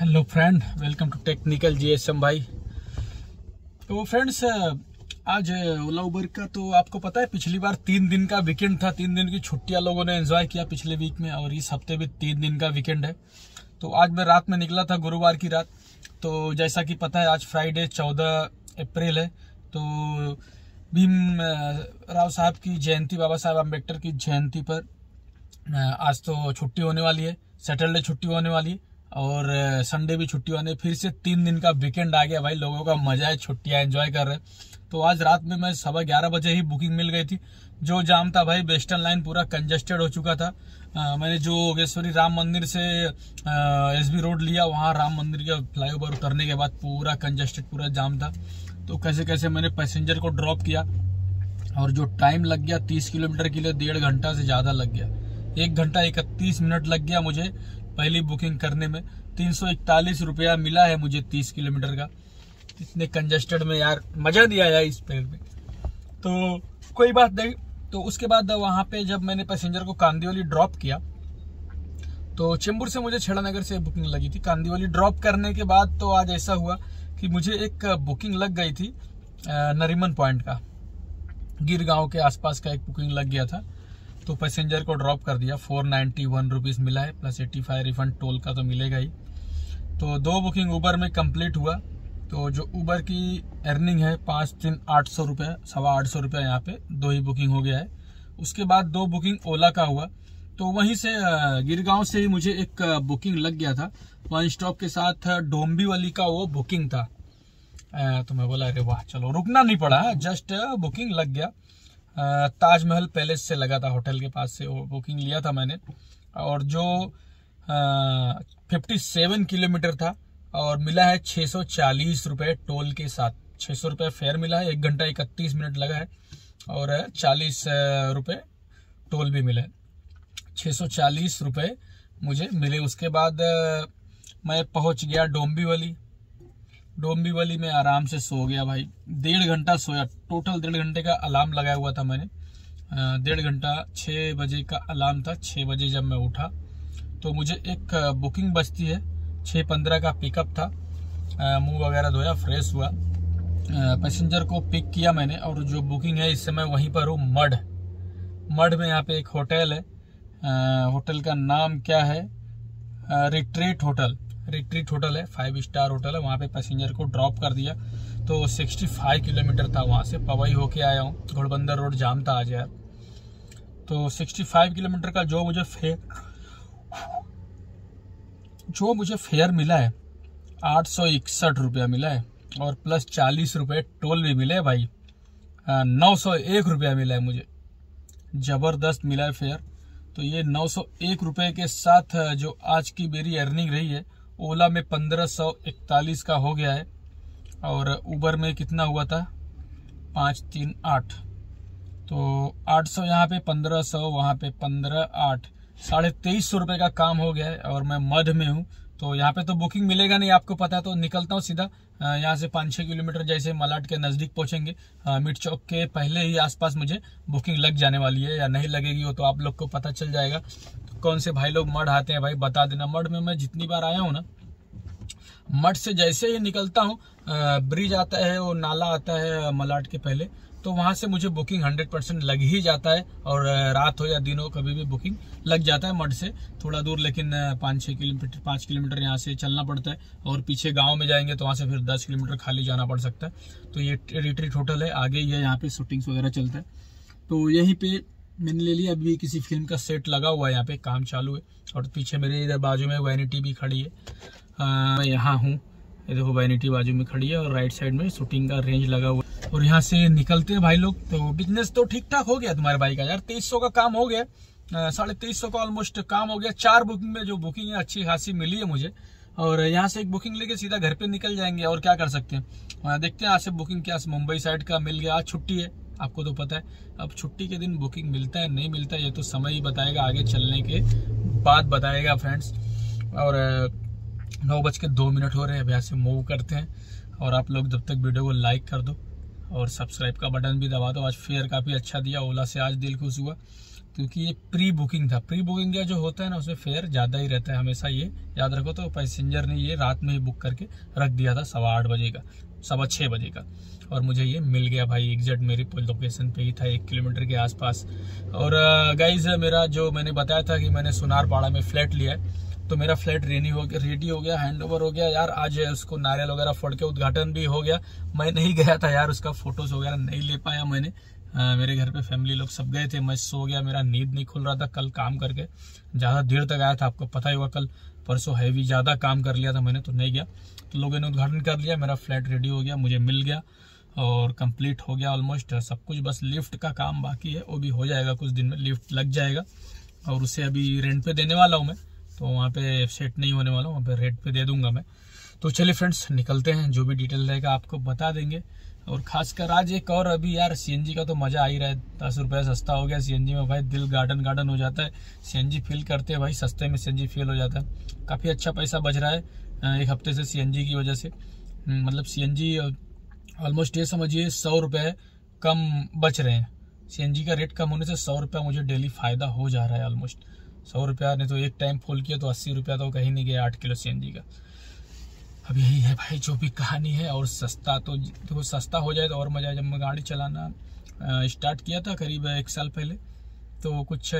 Hello friend welcome to technical GSM भाई। तो friends आज ओला उबर का तो आपको पता है, पिछली बार तीन दिन का वीकेंड था। तीन दिन की छुट्टियाँ लोगों ने एंजॉय किया पिछले वीक में और इस हफ़्ते भी तीन दिन का वीकेंड है। तो आज मैं रात में निकला था, गुरुवार की रात। तो जैसा कि पता है, आज फ्राइडे चौदह अप्रैल है। तो भीम राव साहब की जयंती, बाबा साहब अंबेडकर की जयंती पर आज तो छुट्टी होने वाली है। सैटरडे छुट्टी होने वाली है। और संडे भी छुट्टी होने फिर से तीन दिन का वीकेंड आ गया भाई लोगों का मज़ा है छुट्टियाँ एंजॉय कर रहे तो आज रात में मैं सवा ग्यारह बजे ही बुकिंग मिल गई थी। जो जाम था भाई वेस्टर्न लाइन पूरा कंजेस्टेड हो चुका था। आ, मैंने जो योगेश्वरी राम मंदिर से एस बी रोड लिया वहाँ राम मंदिर के फ्लाईओवर उतरने के बाद पूरा कंजेस्टेड पूरा जाम था। तो कैसे कैसे मैंने पैसेंजर को ड्रॉप किया और जो टाइम लग गया तीस किलोमीटर के लिए डेढ़ घंटा से ज़्यादा लग गया। एक घंटा इकतीस मिनट लग गया मुझे पहली बुकिंग करने में। तीन सौ इकतालीस रुपया मिला है मुझे तीस किलोमीटर का। इतने कंजेस्टेड में यार, मज़ा दिया यार इस ट्रेन में तो कोई बात नहीं। तो उसके बाद वहाँ पे जब मैंने पैसेंजर को कांदीवली ड्रॉप किया तो चेंबूर से मुझे छेड़ानगर से बुकिंग लगी थी। कांदीवली ड्रॉप करने के बाद तो आज ऐसा हुआ कि मुझे एक बुकिंग लग गई थी नरीमन पॉइंट का। गिर के आसपास का एक बुकिंग लग गया था। तो पैसेंजर को ड्रॉप कर दिया। फोर नाइन्टी वन रुपीज़ मिला है, plus eighty five refund toll का तो मिलेगा ही। तो दो बुकिंग ऊबर में कंप्लीट हुआ। तो जो ऊबर की अर्निंग है, पाँच तीन आठ सौ रुपये, सवा आठ सौ रुपया यहाँ पे दो ही बुकिंग हो गया है। उसके बाद दो बुकिंग ओला का हुआ। तो वहीं से गिरगांव से ही मुझे एक बुकिंग लग गया था। वन स्टॉप के साथ डोम्बी वाली का वो बुकिंग था। तो मैं बोला, अरे वाह, चलो, रुकना नहीं पड़ा, जस्ट बुकिंग लग गया। ताजमहल पैलेस से लगा था होटल के पास से बुकिंग लिया था मैंने। और जो फिफ्टी सेवन किलोमीटर था, और मिला है छः सौ चालीस रुपये टोल के साथ। छः सौ रुपये फेयर मिला है, एक घंटा इकतीस मिनट लगा है, और चालीस रुपये टोल भी मिला है। छः सौ चालीस रुपये मुझे मिले। उसके बाद मैं पहुँच गया डोम्बी वाली। डोम्बीवली में आराम से सो गया भाई। डेढ़ घंटा सोया। टोटल डेढ़ घंटे का अलार्म लगाया हुआ था मैंने। डेढ़ घंटा छः बजे का अलार्म था छः बजे जब मैं उठा। तो मुझे एक बुकिंग बचती है। छः पंद्रह का पिकअप था। मुँह वगैरह धोया फ्रेश हुआ। पैसेंजर को पिक किया मैंने और जो बुकिंग है इस समय वहीं पर हूँ, मड। मड में यहाँ पे एक होटल है। होटल का नाम क्या है? रिट्रेट होटल रिट्रीट होटल है फाइव स्टार होटल है, वहाँ पे पैसेंजर को ड्रॉप कर दिया। तो 65 किलोमीटर था वहाँ से, पवई होके आया हूँ, घोड़बंदर रोड जाम था आज यार तो 65 किलोमीटर का जो मुझे फेयर जो मुझे फेयर मिला है, आठ सौ इकसठ रुपया मिला है, और प्लस चालीस रुपये टोल भी मिले भाई। नौ सौ एक रुपया मिला है मुझे। ज़बरदस्त मिला है फेयर तो ये नौ सौ एक के साथ, जो आज की मेरी अर्निंग रही है ओला में पंद्रह सौ इकतालीस का हो गया है और ऊबर में कितना हुआ था? पाँच तीन आठ। तो आठ सौ यहाँ पे, पंद्रह सौ वहाँ पे, पंद्रह आठ। साढ़े तेईस सौ रुपये का काम हो गया है और मैं मध में हूँ। तो यहाँ पे तो बुकिंग मिलेगा नहीं, आपको पता है तो निकलता हूँ सीधा यहाँ से पाँच छः किलोमीटर जैसे मलाट के नज़दीक पहुँचेंगे। मिट चौक के पहले ही आसपास मुझे बुकिंग लग जाने वाली है या नहीं लगेगी वो तो आप लोग को पता चल जाएगा। तो कौन से भाई लोग मढ़ आते हैं भाई, बता देना। मढ़ में मैं जितनी बार आया हूँ ना मठ से जैसे ही निकलता हूँ ब्रिज आता है और नाला आता है मलाट के पहले तो वहाँ से मुझे बुकिंग 100 परसेंट लग ही जाता है और रात हो या दिन हो, कभी भी बुकिंग लग जाता है मठ से। थोड़ा दूर, लेकिन पाँच छः किलोमीटर, पाँच किलोमीटर यहाँ से चलना पड़ता है और पीछे गाँव में जाएँगे तो वहाँ से फिर दस किलोमीटर खाली जाना पड़ सकता है। तो ये रिट्रीट होटल है, आगे ये यहाँ पर शूटिंग्स वगैरह चलता है। तो यहीं पर मैंने ले लिया, अभी किसी फ़िल्म का सेट लगा हुआ है यहाँ पे, काम चालू है और पीछे मेरे इधर बाजू में वैनिटी भी खड़ी है। मैं यहाँ हूँ देखो वैनिटी बाजू में खड़ी है और राइट साइड में शूटिंग का रेंज लगा हुआ है। और यहाँ से निकलते हैं भाई लोग। तो बिज़नेस तो ठीक ठाक हो गया तुम्हारे भाई का यार। तेईस सौ का काम हो गया। साढ़े तेईस सौ का ऑलमोस्ट काम हो गया। चार बुकिंग में जो बुकिंग है, अच्छी खासी मिली है मुझे। और यहाँ से एक बुकिंग लेके सीधा घर पे निकल जाएँगे और क्या कर सकते हैं। देखते हैं आज से बुकिंग क्या मुंबई साइड का मिल गया। आज छुट्टी है, आपको तो पता है। अब छुट्टी के दिन बुकिंग मिलता है, नहीं मिलता है, ये तो समय ही बताएगा आगे चलने के बाद बताएगा फ्रेंड्स और नौ बज के दो मिनट हो रहे हैं। अब यहाँ से मूव करते हैं। और आप लोग जब तक वीडियो को लाइक कर दो। और सब्सक्राइब का बटन भी दबा दो। आज फेयर काफ़ी अच्छा दिया, ओला से आज दिल खुश हुआ। क्योंकि ये प्री बुकिंग था। प्री बुकिंग का जो होता है ना, उसमें फेयर ज़्यादा ही रहता है हमेशा ये। याद रखो तो पैसेंजर ने ये रात में ही बुक करके रख दिया था सवा आठ बजे का, सवा छः बजे का। और मुझे ये मिल गया भाई एग्जैक्ट मेरी लोकेशन पे ही था, एक किलोमीटर के आसपास। और uh, गाइज़ मेरा जो मैंने बताया था कि मैंने सोनारपाड़ा में फ्लैट लिया है। तो मेरा फ्लैट रेडी हो गया रेडी हो गया हैंड ओवर हो गया। यार आज उसको नारियल वगैरह फोड़ के उद्घाटन भी हो गया। मैं नहीं गया था यार उसका फ़ोटोज़ वगैरह नहीं ले पाया मैंने। आ, मेरे घर पे फैमिली लोग सब गए थे मैं सो गया मेरा नींद नहीं खुल रहा था कल काम करके। ज़्यादा देर तक आया था आपको पता ही होगा कल परसों हैवी ज़्यादा काम कर लिया था मैंने तो नहीं गया। तो लोगों ने उद्घाटन कर लिया मेरा फ्लैट रेडी हो गया मुझे मिल गया और कंप्लीट हो गया ऑलमोस्ट सब कुछ बस लिफ्ट का काम बाकी है वो भी हो जाएगा कुछ दिन में लिफ्ट लग जाएगा। और उसे अभी रेंट पे देने वाला हूँ मैं। तो वहाँ पे सेट नहीं होने वाला वहाँ पे रेट पे दे दूँगा मैं। तो चलिए फ्रेंड्स निकलते हैं। जो भी डिटेल रहेगा आपको बता देंगे। और खासकर आज एक और अभी यार सीएनजी का तो मज़ा आ ही रहा है। दस रुपया सस्ता हो गया सीएनजी में। भाई दिल गार्डन गार्डन हो जाता है। सीएनजी फील करते हैं भाई सस्ते में सीएनजी फील हो जाता है। काफ़ी अच्छा पैसा बच रहा है एक हफ़्ते से सीएनजी की वजह से। हम्म, मतलब सीएनजी ऑलमोस्ट ये समझिए सौ रुपये कम बच रहे हैं। सीएनजी का रेट कम होने से सौ रुपया मुझे डेली फ़ायदा हो जा रहा है ऑलमोस्ट सौ रुपया नहीं तो एक टाइम फुल किया तो अस्सी रुपया तो कहीं नहीं गया, आठ किलो सीएनजी का। अब यही है भाई, जो भी कहानी है और सस्ता तो देखो सस्ता हो जाए तो और मज़ा जब मैं गाड़ी चलाना स्टार्ट किया था करीब एक साल पहले तो कुछ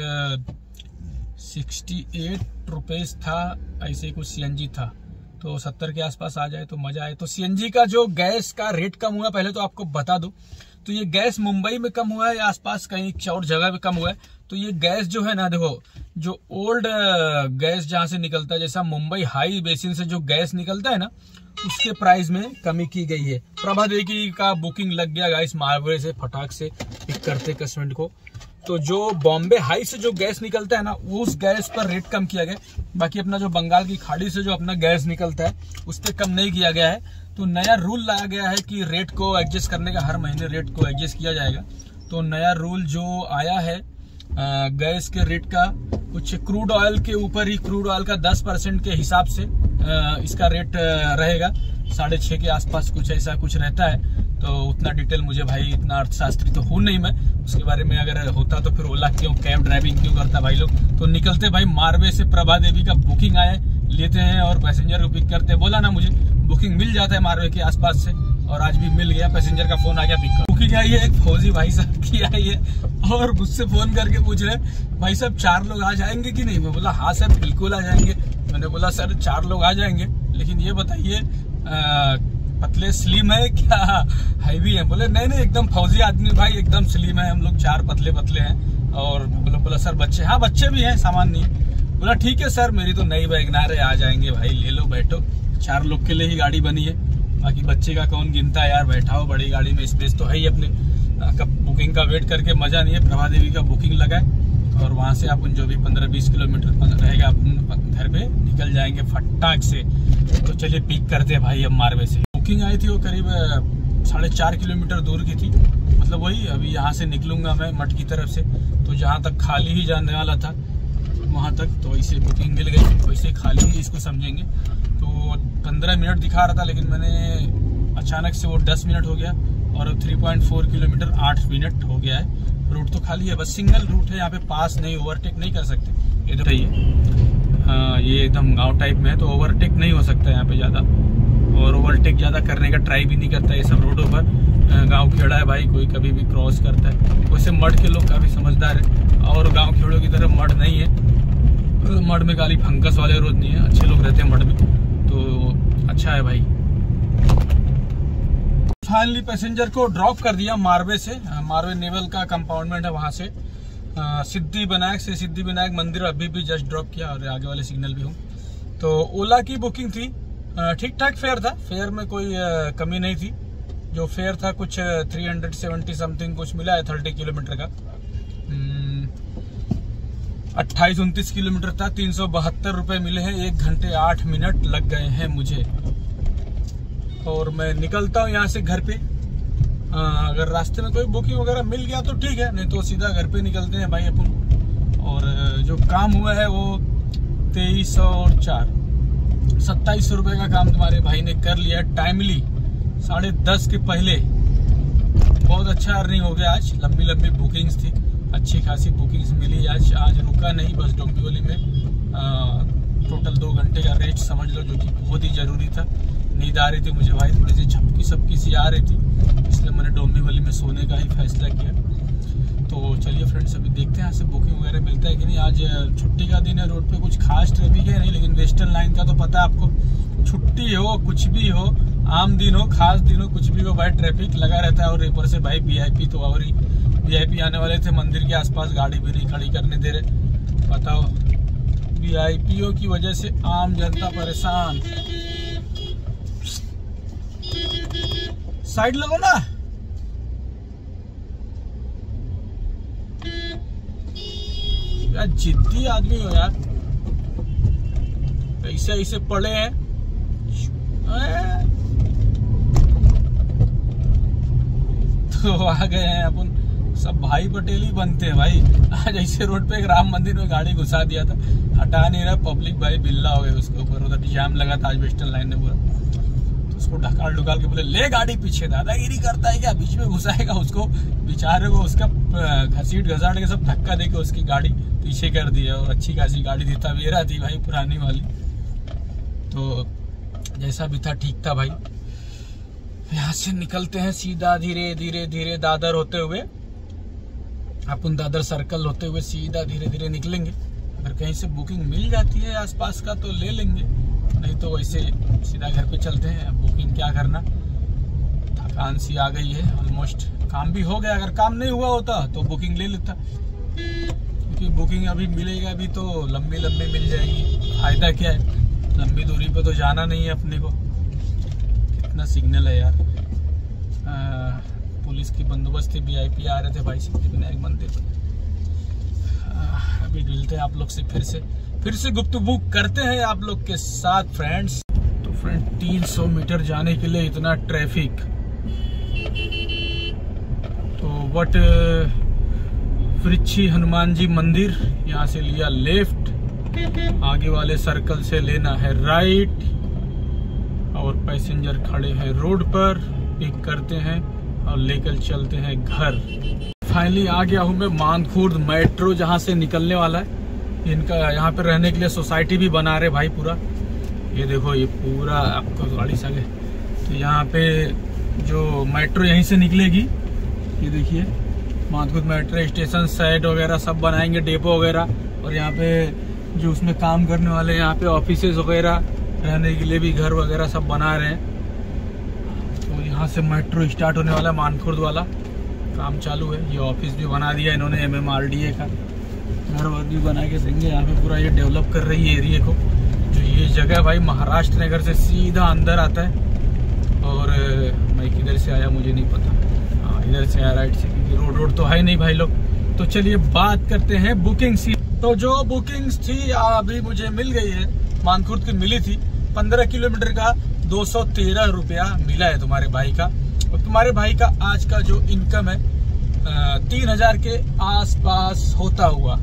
सिक्सटी एट रुपीज़ था, ऐसे कुछ सीएनजी था। तो सत्तर के आसपास आ जाए तो मज़ा आए। तो सी का जो गैस का रेट कम हुआ, पहले तो आपको बता दो तो ये गैस मुंबई में कम हुआ है या आसपास कहीं और जगह पे कम हुआ है। तो ये गैस जो है ना, देखो जो ओल्ड गैस जहाँ से निकलता है, जैसा मुंबई हाई बेसिन से जो गैस निकलता है ना, उसके प्राइस में कमी की गई है। प्रभा देवी का बुकिंग लग गया गैस मारवे से, फटाक से पिक करते कस्टमर को। तो जो बॉम्बे हाई से जो गैस निकलता है ना, उस गैस पर रेट कम किया गया बाकी अपना जो बंगाल की खाड़ी से जो अपना गैस निकलता है, उस पर कम नहीं किया गया है। तो नया रूल लाया गया है कि रेट को एडजस्ट करने का, हर महीने रेट को एडजस्ट किया जाएगा। तो नया रूल जो आया है गैस के रेट का कुछ क्रूड ऑयल के ऊपर ही क्रूड ऑयल का 10 परसेंट के हिसाब से इसका रेट रहेगा। साढ़े छः के आसपास कुछ ऐसा कुछ रहता है तो उतना डिटेल मुझे भाई इतना अर्थशास्त्री तो हूँ नहीं मैं। उसके बारे में अगर होता तो फिर ओला क्यों, कैब ड्राइविंग क्यों करता भाई लोग? तो निकलते भाई, मारवे से प्रभा देवी का बुकिंग आए, लेते हैं और पैसेंजर को पिक करते बोला ना मुझे, बुकिंग मिल जाता है मारवे के आसपास से। और आज भी मिल गया पैसेंजर का फ़ोन आ गया पिक बुकिंग आई है एक फौजी भाई साहब की आई है और मुझसे फ़ोन करके पूछ रहे भाई साहब, चार लोग आ जाएँगे कि नहीं? मैं बोला हाँ सर, बिल्कुल आ जाएँगे। मैंने बोला, सर, चार लोग आ जाएँगे, लेकिन ये बताइए पतले स्लिम है क्या? हैवी है? बोले, नहीं नहीं, एकदम फौजी आदमी भाई, एकदम स्लिम है, हम लोग चार पतले पतले हैं। और बोला बोला, सर, बच्चे हाँ बच्चे भी हैं, सामान नहीं बोला, ठीक है, सर, मेरी तो नई वैगनार है आ जाएँगे भाई, ले लो, बैठो, चार लोग के लिए ही गाड़ी बनी है। बाकी बच्चे का कौन गिनता है यार, बैठा हो बड़ी गाड़ी में, स्पेस तो है ही अपने। कब बुकिंग का वेट करके मज़ा नहीं है, प्रभा देवी का बुकिंग लगाए और वहाँ से अपन जो भी पंद्रह बीस किलोमीटर रहेगा अपन घर पे निकल जाएँगे फटाक से। तो चलिए पिक करते हैं भाई अब मारवे से। बुकिंग आई थी वो करीब साढ़े चार किलोमीटर दूर की थी। मतलब वही, अभी यहाँ से निकलूँगा मैं मठ की तरफ़ से। तो जहाँ तक खाली ही जाने वाला था, वहाँ तक तो ऐसे बुकिंग मिल गई। वैसे खाली ही इसको समझेंगे। तो पंद्रह मिनट दिखा रहा था, लेकिन मैंने अचानक से वो दस मिनट हो गया और थ्री पॉइंट फोर किलोमीटर आठ मिनट हो गया है। रूट तो खाली है, बस सिंगल रूट है, यहाँ पे पास नहीं ओवरटेक नहीं कर सकते। तो है। हाँ ये एकदम गाँव टाइप में है तो ओवरटेक नहीं हो सकता यहाँ पे ज़्यादा। और ओवरटेक ज़्यादा करने का ट्राई भी नहीं करता ये सब रोडों पर। गाँव खेड़ा है भाई, कोई कभी भी क्रॉस करता है। वैसे मड के लोग काफ़ी समझदार है, और गाँव खेड़ों की तरफ़ मड नहीं है। मड में खाली फंकस वाले रोज नहीं है, अच्छे लोग रहते हैं मड में। तो अच्छा है भाई। फाइनली पैसेंजर को ड्रॉप कर दिया मारवे से। मारवे नेवल का कंपाउंडमेंट है वहाँ से। सिद्धि विनायक से सिद्धि विनायक मंदिर अभी भी जस्ट ड्रॉप किया और आगे वाले सिग्नल भी हूँ। तो ओला की बुकिंग थी। ठीक ठाक फेयर था। फेयर में कोई कमी नहीं थी। जो फेयर था कुछ 370 समथिंग कुछ मिला है 30 किलोमीटर का। अट्ठाईस उनतीस किलोमीटर था तीन सौ बहत्तर रुपये मिले हैं एक घंटे आठ मिनट लग गए हैं मुझे। और मैं निकलता हूँ यहाँ से घर पे। आ, अगर रास्ते में कोई बुकिंग वगैरह मिल गया तो ठीक है नहीं तो सीधा घर पे निकलते हैं भाई अपन। और जो काम हुआ है वो तेईस और चार। सत्ताईस सौ रुपए का काम तुम्हारे भाई ने कर लिया टाइमली साढ़े दस के पहले। बहुत अच्छा अर्निंग हो गया आज लंबी लंबी बुकिंग्स थी। अच्छी खासी बुकिंग्स मिली। आज आज रुका नहीं बस डोंबिवली में। आ, टोटल दो घंटे का रेस्ट समझ लो जो कि बहुत ही ज़रूरी था। नींद आ रही थी मुझे भाई थोड़ी सी झपकी सबकी सी आ रही थी इसलिए मैंने डोंबिवली में सोने का ही फैसला किया। तो चलिए फ्रेंड्स अभी देखते हैं यहाँ से बुकिंग वगैरह मिलता है कि नहीं। आज छुट्टी का दिन है रोड पे कुछ खास ट्रैफ़िक है नहीं लेकिन वेस्टर्न लाइन का तो पता है आपको। छुट्टी हो कुछ भी हो आम दिन हो खास दिन हो कुछ भी हो भाई ट्रैफ़िक लगा रहता है और ऊपर से भाई वीआईपी तो और ही। वीआईपी आने वाले थे, मंदिर के आसपास गाड़ी भी नहीं खड़ी करने दे रहे। बताओ वीआईपीओ की वजह से आम जनता परेशान। साइड लगो ना। यार, जिद्दी आदमी हो यार। ऐसे ऐसे पड़े हैं? तो आ गए हैं अपन। सब भाई पटेल ही बनते हैं भाई। आज ऐसे रोड पे एक राम मंदिर में गाड़ी घुसा दिया था। हटा नहीं रहा पब्लिक भाई बिल्ला हो गया उसके ऊपर। उधर जाम लगा था, आज वेस्टर्न लाइन में पूरा। तो उसको ढकाल ढुकाल के बोले, ले गाड़ी पीछे, दादागिरी करता है क्या? बीच में घुसाएगा उसको। बेचारे को उसका घसीट, घसाट के सब धक्का दे उसकी गाड़ी पीछे कर दिया और अच्छी खासी गाड़ी थी तवेरा थी भाई, पुरानी वाली। तो जैसा भी था, ठीक था भाई। यहाँ से निकलते हैं सीधा धीरे धीरे धीरे दादर होते हुए। अपन दादर सर्कल होते हुए सीधा धीरे धीरे निकलेंगे। अगर कहीं से बुकिंग मिल जाती है आसपास का तो ले लेंगे। नहीं तो वैसे सीधा घर पे चलते हैं। बुकिंग क्या करना? थकान सी आ गई है। ऑलमोस्ट काम भी हो गया। अगर काम नहीं हुआ होता तो बुकिंग ले लेता। क्योंकि बुकिंग अभी मिलेगा अभी तो लंबी लंबी मिल जाएगी। फ़ायदा क्या है? लंबी दूरी पर तो जाना नहीं है अपने को। कितना सिग्नल है यार। आ, पुलिस की बंदोबस्त थी वीआईपी आ रहे थे, भाई सिद्धि विनायक मंदिर पर अभी मिलते हैं आप लोग से फिर से। फिर से गुप्तगु करते हैं आप लोग के साथ फ्रेंड्स तो फ्रेंड 300 मीटर जाने के लिए इतना ट्रैफ़िक तो वट वृक्षी हनुमान जी मंदिर, यहाँ से लिया लेफ़्ट आगे वाले सर्कल से लेना है राइट और पैसेंजर खड़े हैं रोड पर। पिक करते हैं। और लेकर चलते हैं घर। फाइनली आ गया हूँ मैं मानखुर्द मेट्रो, जहाँ से निकलने वाला है। इनका यहाँ पे रहने के लिए सोसाइटी भी बना रहे भाई पूरा। ये देखो, ये पूरा आपको गाड़ी से आगे। तो यहाँ पे जो मेट्रो यहीं से निकलेगी, ये देखिए, मानखुर्द मेट्रो स्टेशन साइड वगैरह सब बनाएँगे, डेपो वगैरह। और यहाँ पे जो उसमें काम करने वाले यहाँ पे ऑफ़िस वगैरह, रहने के लिए भी घर वगैरह सब बना रहे हैं। यहाँ से मेट्रो स्टार्ट होने वाला मानखुर्द वाला। काम चालू है। ये ऑफ़िस भी बना दिया इन्होंने एम का। घर वर भी बना के देंगे। यहाँ पे पूरा ये डेवलप कर रही है एरिए को। जो ये जगह भाई, महाराष्ट्र नगर से सीधा अंदर आता है। और मैं किधर से आया मुझे नहीं पता। हाँ इधर से आया राइट से, क्योंकि रोड रोड तो है नहीं भाई लोग। तो चलिए बात करते हैं बुकिंग सी। तो जो बुकिंग्स थी, अभी मुझे मिल गई है। मानखुर्द की मिली थी। पंद्रह किलोमीटर का दो सौ तेरह रुपया मिला है तुम्हारे भाई का। और तुम्हारे भाई का आज का जो इनकम है तीन हज़ार के आसपास होता हुआ,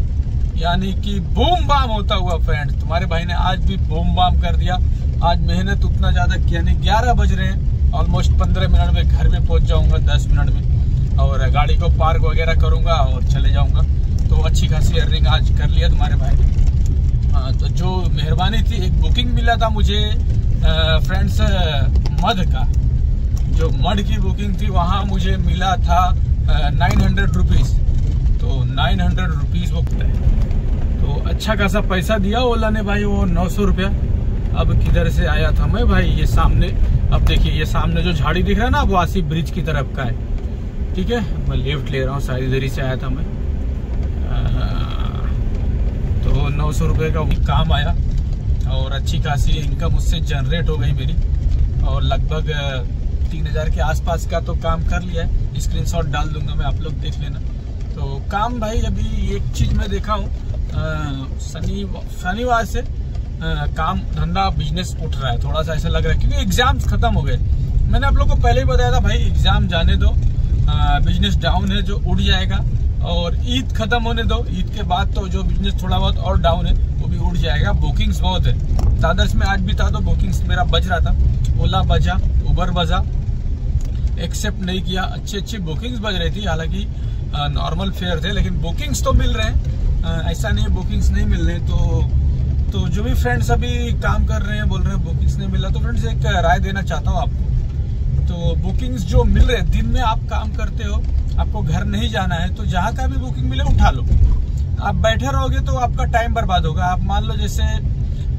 यानी कि बूम बाम होता हुआ फ्रेंड तुम्हारे भाई ने आज भी बूम बाम कर दिया। आज मेहनत उतना ज़्यादा किया नहीं। ग्यारह बज रहे हैं। ऑलमोस्ट पंद्रह मिनट में घर में पहुँच जाऊँगा, दस मिनट में। और गाड़ी को पार्क वगैरह करूँगा और चले जाऊँगा। तो अच्छी खासी अर्निंग आज कर लिया तुम्हारे भाई ने। हाँ तो जो मेहरबानी थी, एक बुकिंग मिला था मुझे। फ्रेंड्स मध का। जो मड की बुकिंग थी वहाँ मुझे मिला था नाइन हंड्रेड रुपीज़ तो नाइन हंड्रेड रुपीज़ वो तो अच्छा खासा पैसा दिया ओला ने भाई वो नौ सौ रुपया। अब किधर से आया था मैं भाई ये सामने अब देखिए ये सामने जो झाड़ी दिख रहा है ना वासी ब्रिज की तरफ़ का है। ठीक है? मैं लेफ़्ट ले रहा हूँ शायद इधर ही से आया था मैं। आ, तो नौ सौ रुपये का काम आया। और अच्छी खासी इनकम उससे जनरेट हो गई मेरी। और लगभग तीन हज़ार के आसपास का तो काम कर लिया है। स्क्रीनशॉट डाल दूँगा मैं आप लोग देख लेना। तो काम भाई अभी एक चीज़ मैं देखा हूँ शनि शनिवार से आ, काम धंधा बिज़नेस उठ रहा है। थोड़ा सा ऐसा लग रहा है क्योंकि एग्ज़ाम्स खत्म हो गए। मैंने आप लोग को पहले ही बताया था भाई एग्ज़ाम जाने दो। बिज़नेस डाउन है जो उठ जाएगा। और ईद खत्म होने दो। ईद के बाद तो जो बिज़नेस थोड़ा बहुत और डाउन है, वो भी उठ जाएगा। बुकिंग्स बहुत है। दादर्स में आज भी था तो बुकिंग्स मेरा बज रहा था। ओला बजा उबर बजा। एक्सेप्ट नहीं किया। अच्छी अच्छी बुकिंग्स बज रही थी। हालाँकि नॉर्मल फेयर थे, लेकिन बुकिंग्स तो मिल रहे हैं। ऐसा नहीं बुकिंग्स नहीं मिल रहे। तो तो जो भी फ्रेंड्स अभी काम कर रहे हैं, बोल रहे हैं बुकिंग्स नहीं मिल रहा तो फ्रेंड्स एक राय देना चाहता हूँ आपको। तो बुकिंग्स जो मिल रहे हैं, दिन में आप काम करते हो आपको घर नहीं जाना है तो जहाँ का भी बुकिंग मिले उठा लो। आप बैठे रहोगे तो आपका टाइम बर्बाद होगा। आप मान लो जैसे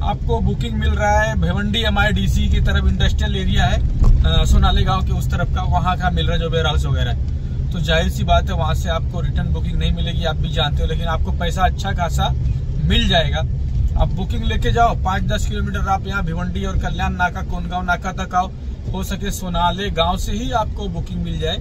आपको बुकिंग मिल रहा है, भिवंडी एमआईडीसी की तरफ़ इंडस्ट्रियल एरिया है सोनाली गाँव के उस तरफ़ का, वहाँ का मिल रहा है जो वेयर हाउस वगैरह तो ज़ाहिर सी बात है, वहाँ से आपको रिटर्न बुकिंग नहीं मिलेगी, आप भी जानते हो, लेकिन आपको पैसा अच्छा खासा मिल जाएगा। आप बुकिंग लेके जाओ, पाँच दस किलोमीटर आप यहाँ भिवंडी और कल्याण, नाका कोनगांव नाका तक आओ। हो सके सोनाले गाँव से ही आपको बुकिंग मिल जाए।